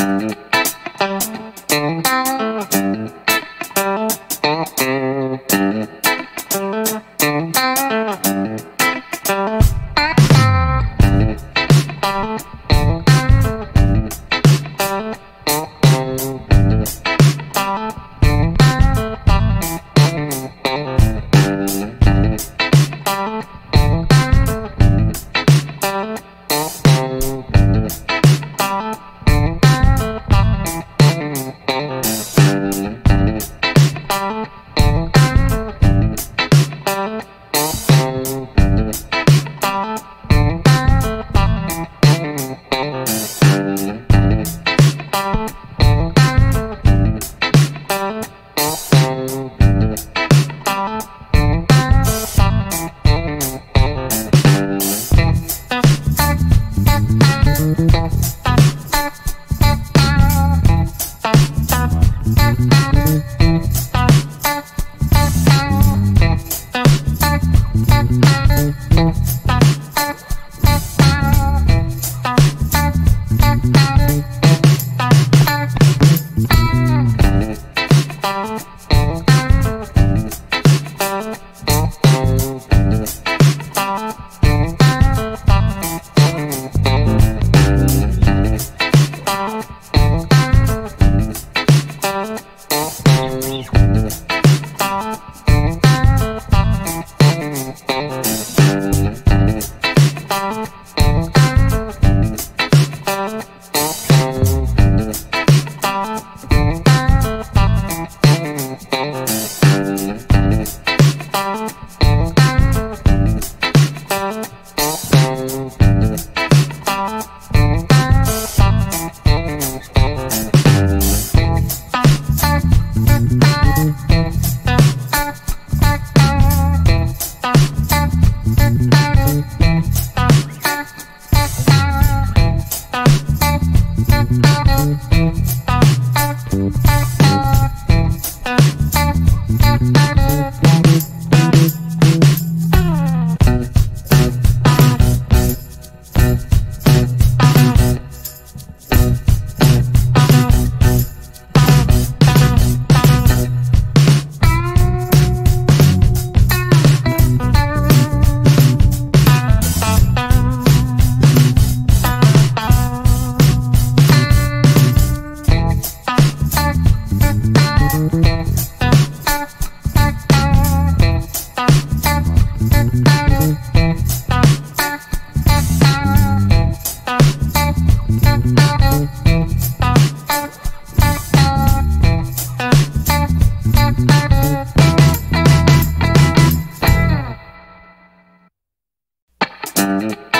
Música Bye. Música